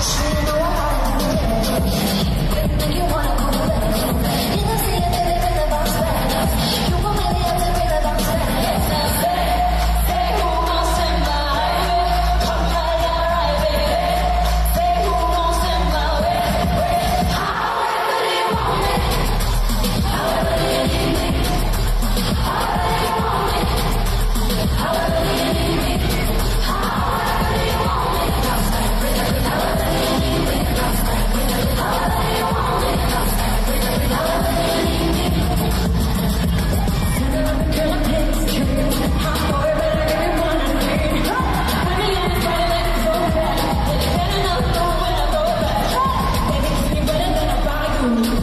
Yes. Thank you.